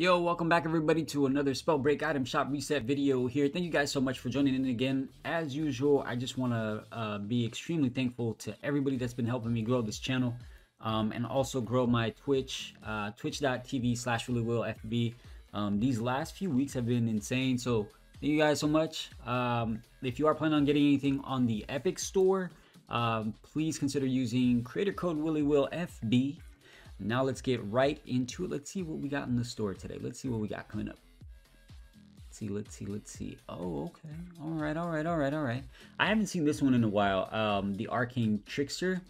Yo, welcome back everybody to another Spellbreak Item Shop Reset video here. Thank you guys so much for joining in again. As usual, I just want to uh, be extremely thankful to everybody that's been helping me grow this channel um, and also grow my Twitch, uh, twitch.tv slash FB. Um, these last few weeks have been insane, so thank you guys so much. Um, if you are planning on getting anything on the Epic Store, um, please consider using creator code WillyWillFB now let's get right into it. Let's see what we got in the store today. Let's see what we got coming up. Let's see, let's see, let's see. Oh, okay. All right, all right, all right, all right. I haven't seen this one in a while. Um, the Arcane Trickster.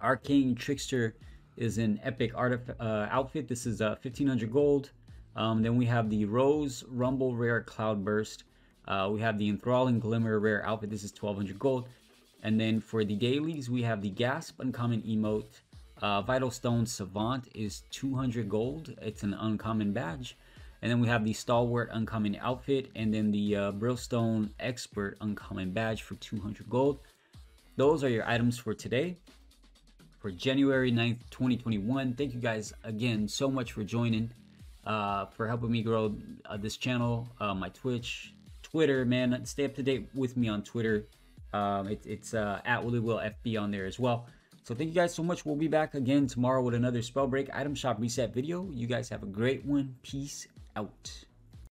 Arcane Trickster is an epic uh, outfit. This is uh, 1500 gold. Um, then we have the Rose Rumble Rare Cloudburst. Uh, we have the Enthralling Glimmer Rare outfit. This is 1200 gold. And then for the dailies, we have the Gasp Uncommon Emote. Uh, Vital Stone Savant is 200 gold. It's an uncommon badge. And then we have the Stalwart Uncommon Outfit and then the uh, Brillstone Expert Uncommon Badge for 200 gold. Those are your items for today, for January 9th, 2021. Thank you guys again so much for joining, uh, for helping me grow uh, this channel, uh, my Twitch, Twitter, man. Stay up to date with me on Twitter. Um, it, it's uh, at WillyWillFB on there as well. So thank you guys so much. We'll be back again tomorrow with another Spellbreak item shop reset video. You guys have a great one. Peace out.